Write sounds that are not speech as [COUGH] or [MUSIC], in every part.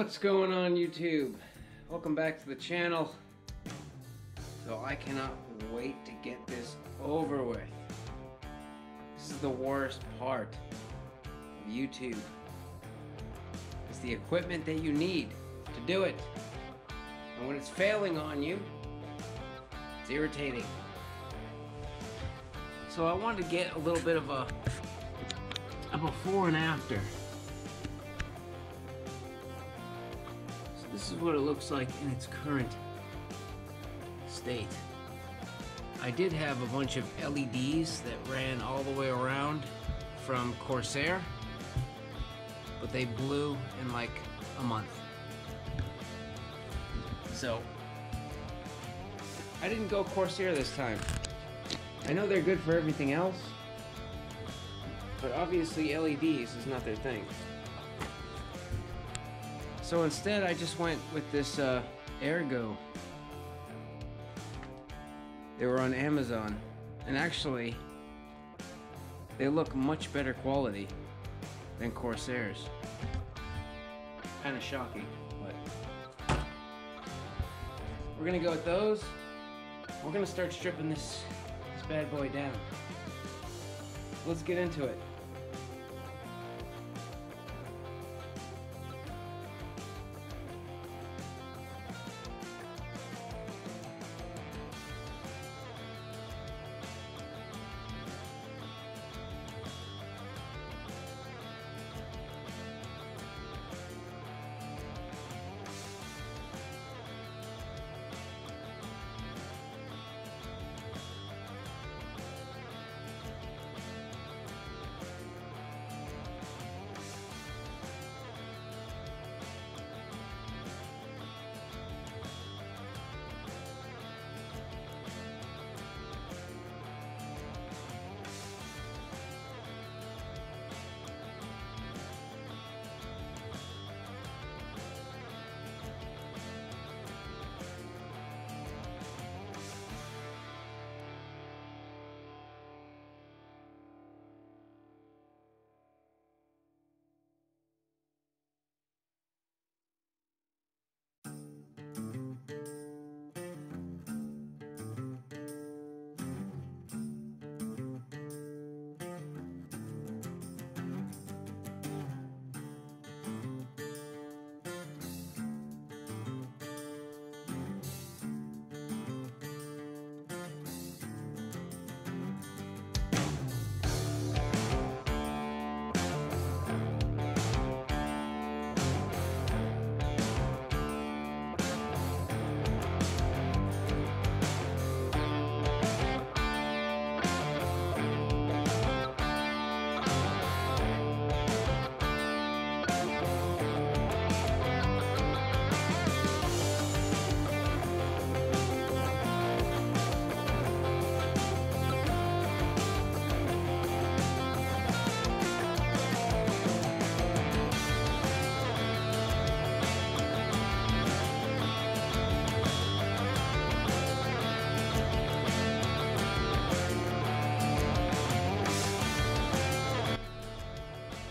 What's going on YouTube? Welcome back to the channel. So I cannot wait to get this over with. This is the worst part of YouTube. It's the equipment that you need to do it. And when it's failing on you, it's irritating. So I wanted to get a little bit of a, a before and after. This is what it looks like in its current state. I did have a bunch of LEDs that ran all the way around from Corsair, but they blew in like a month. So, I didn't go Corsair this time. I know they're good for everything else, but obviously LEDs is not their thing. So instead I just went with this uh, Ergo. They were on Amazon, and actually, they look much better quality than Corsairs. Kind of shocking, but we're gonna go with those. We're gonna start stripping this this bad boy down. Let's get into it.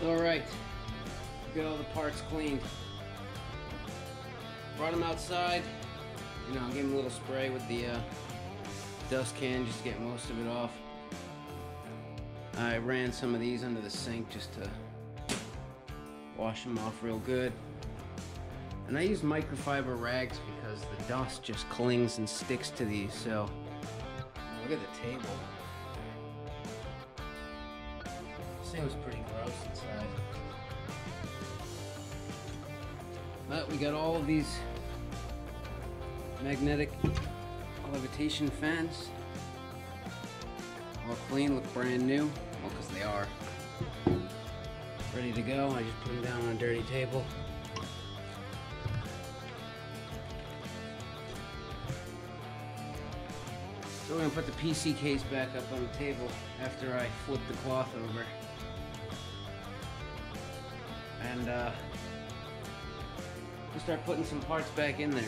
Alright, get all the parts cleaned. Brought them outside, you know, give them a little spray with the uh, dust can just to get most of it off. I ran some of these under the sink just to wash them off real good. And I use microfiber rags because the dust just clings and sticks to these, so look at the table. This thing was pretty gross inside. But we got all of these magnetic levitation fans. All clean, look brand new. Well, because they are. Ready to go. I just put them down on a dirty table. So we're gonna put the PC case back up on the table after I flip the cloth over. And uh, we'll start putting some parts back in there.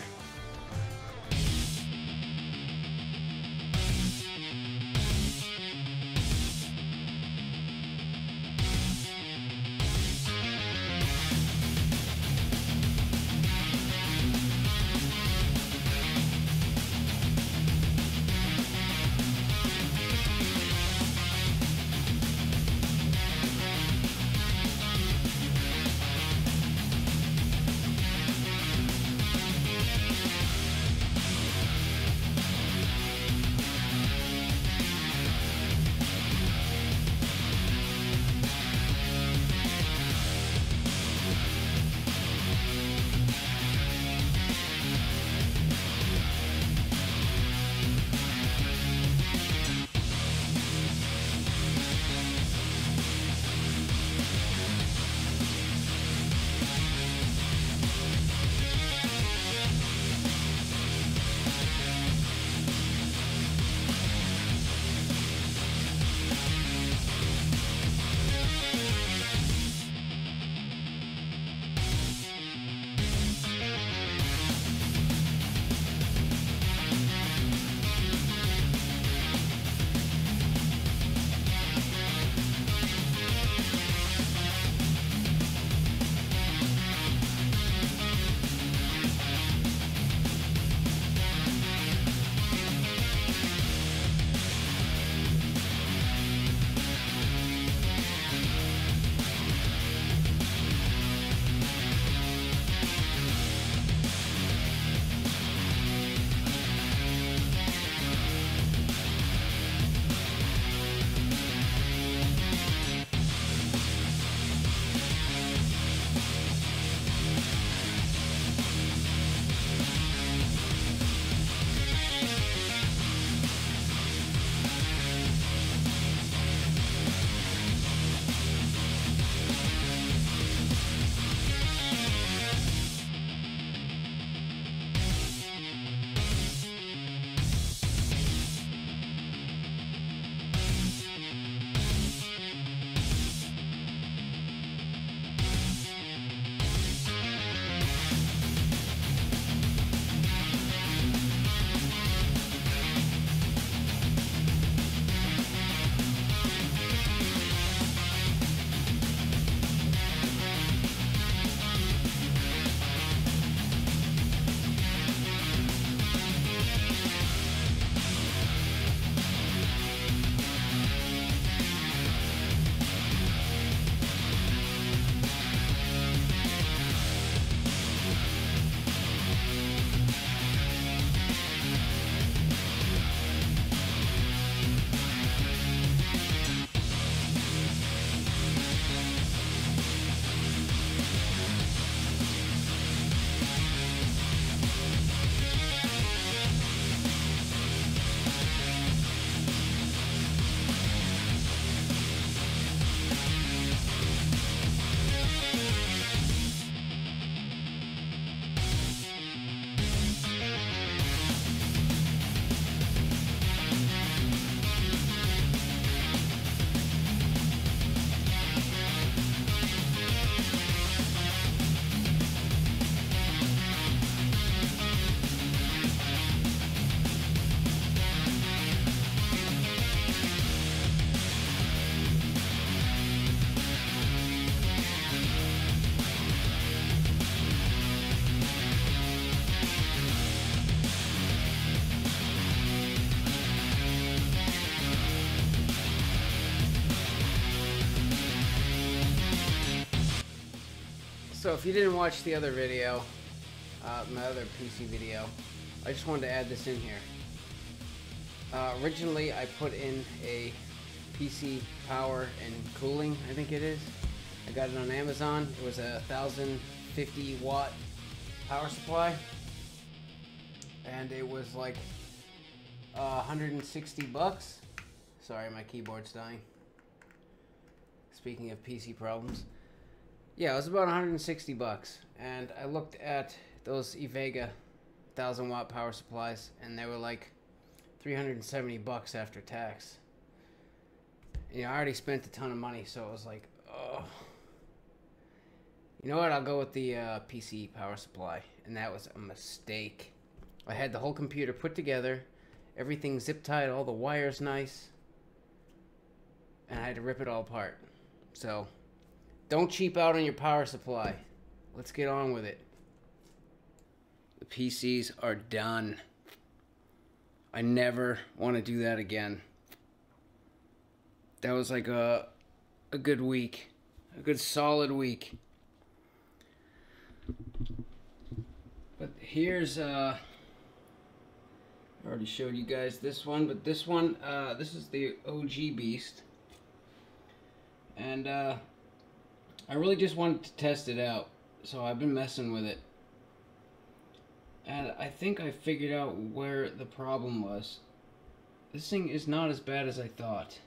So if you didn't watch the other video, uh, my other PC video, I just wanted to add this in here. Uh, originally, I put in a PC power and cooling, I think it is. I got it on Amazon. It was a 1050 watt power supply. And it was like uh, 160 bucks. Sorry, my keyboard's dying. Speaking of PC problems. Yeah, it was about 160 bucks. And I looked at those EVGA 1000 watt power supplies and they were like 370 bucks after tax. You know, I already spent a ton of money, so it was like, oh. You know what? I'll go with the uh, PC power supply. And that was a mistake. I had the whole computer put together, everything zip tied, all the wires nice. And I had to rip it all apart. So, don't cheap out on your power supply. Let's get on with it. The PCs are done. I never want to do that again. That was like a a good week. A good solid week. But here's uh I already showed you guys this one, but this one uh this is the OG Beast. And uh I really just wanted to test it out. So I've been messing with it. And I think I figured out where the problem was. This thing is not as bad as I thought.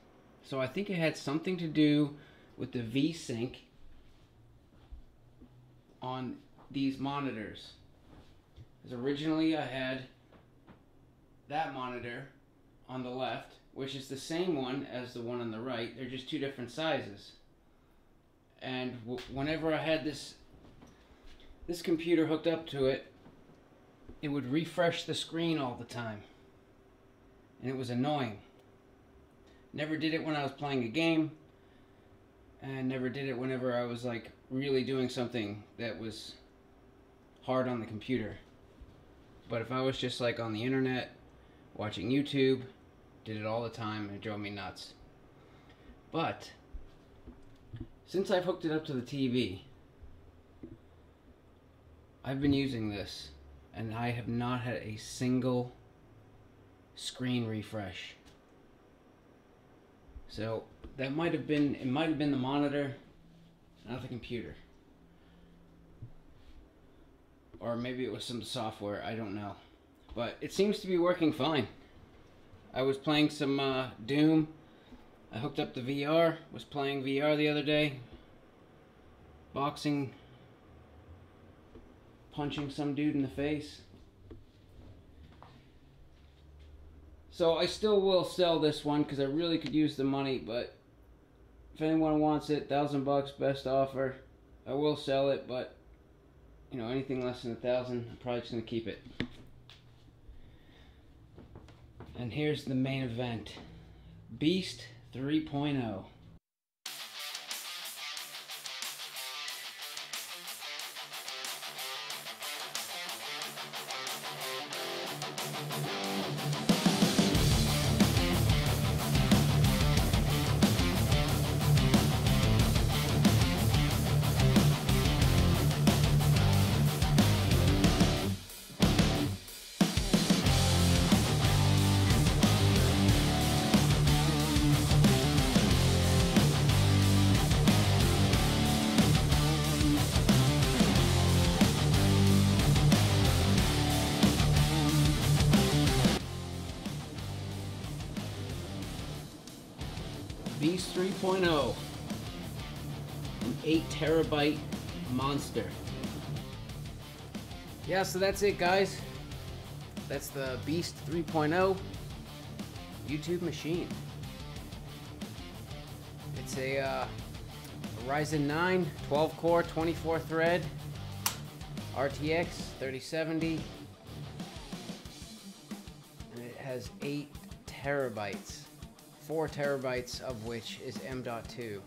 So I think it had something to do with the V-Sync on these monitors. Because originally I had that monitor on the left, which is the same one as the one on the right. They're just two different sizes. And whenever I had this this computer hooked up to it, it would refresh the screen all the time. And it was annoying. Never did it when I was playing a game. And never did it whenever I was like really doing something that was hard on the computer. But if I was just like on the internet, watching YouTube, did it all the time and it drove me nuts. But since I've hooked it up to the TV, I've been using this and I have not had a single screen refresh. So that might have been, it might have been the monitor, not the computer. Or maybe it was some software, I don't know. But it seems to be working fine. I was playing some uh, Doom. I hooked up the VR, was playing VR the other day. Boxing punching some dude in the face. So I still will sell this one because I really could use the money, but if anyone wants it, thousand bucks, best offer. I will sell it, but you know, anything less than a thousand, I'm probably just gonna keep it. And here's the main event. Beast 3.0. Beast 3.0. An 8 terabyte monster. Yeah, so that's it, guys. That's the Beast 3.0 YouTube machine. It's a, uh, a Ryzen 9 12 core 24 thread RTX 3070 and it has 8 terabytes 4 terabytes of which is M.2.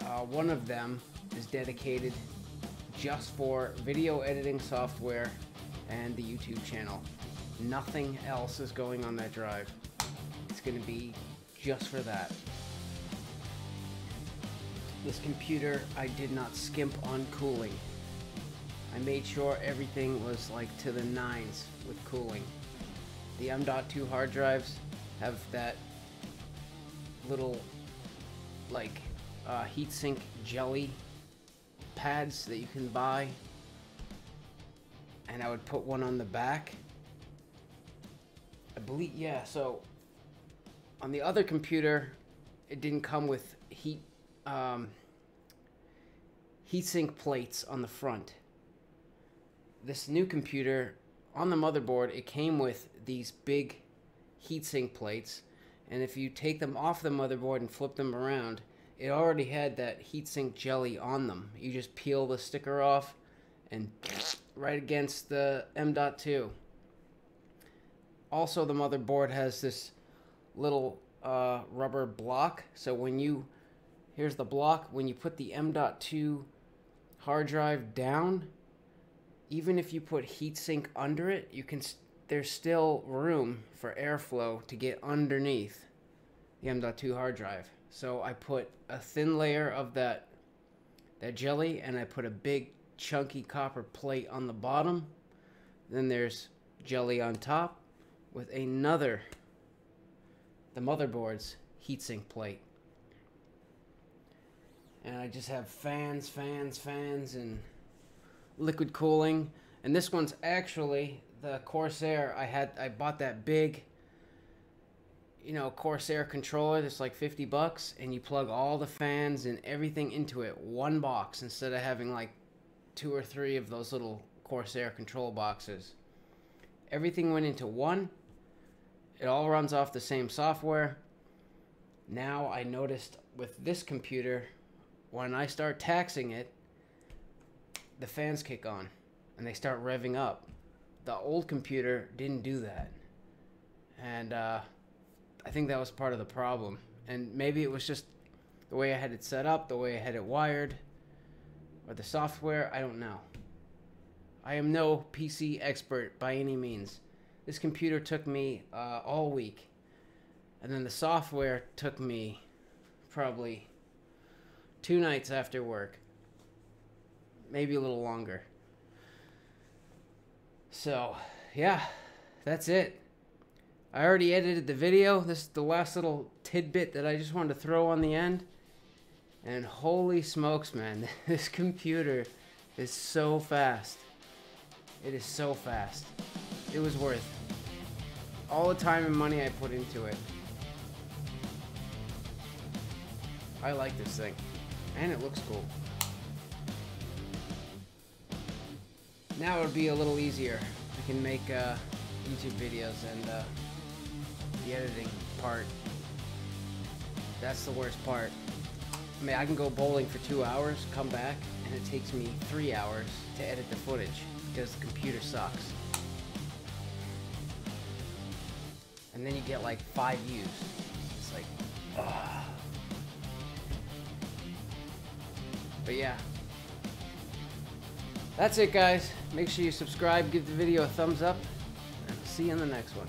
Uh, one of them is dedicated just for video editing software and the YouTube channel. Nothing else is going on that drive. It's going to be just for that. this computer, I did not skimp on cooling. I made sure everything was like to the nines with cooling. The M.2 hard drives have that little like uh, heatsink jelly pads that you can buy. And I would put one on the back. I believe yeah so on the other computer it didn't come with heat um, heatsink plates on the front. This new computer on the motherboard it came with these big heatsink plates and if you take them off the motherboard and flip them around it already had that heatsink jelly on them. You just peel the sticker off and [SNIFFS] right against the M.2 also the motherboard has this little uh, rubber block. So when you here's the block. When you put the M.2 hard drive down even if you put heatsink under it you can there's still room for airflow to get underneath the M.2 hard drive so I put a thin layer of that that jelly and I put a big chunky copper plate on the bottom then there's jelly on top with another the motherboard's heatsink plate. And I just have fans, fans, fans, and liquid cooling. And this one's actually the Corsair. I had I bought that big, you know, Corsair controller that's like 50 bucks, and you plug all the fans and everything into it, one box, instead of having like two or three of those little Corsair control boxes. Everything went into one it all runs off the same software. Now I noticed with this computer, when I start taxing it, the fans kick on and they start revving up. The old computer didn't do that. And uh, I think that was part of the problem. And maybe it was just the way I had it set up, the way I had it wired, or the software. I don't know. I am no PC expert by any means. This computer took me uh, all week. And then the software took me probably two nights after work. Maybe a little longer. So, yeah, that's it. I already edited the video. This is the last little tidbit that I just wanted to throw on the end. And holy smokes, man, [LAUGHS] this computer is so fast. It is so fast. It was worth all the time and money I put into it. I like this thing. And it looks cool. Now it would be a little easier. I can make uh, YouTube videos and uh, the editing part. That's the worst part. I mean, I can go bowling for two hours, come back, and it takes me three hours to edit the footage because the computer sucks. and then you get like five views. It's like, ugh. But yeah. That's it, guys. Make sure you subscribe, give the video a thumbs up, and see you in the next one.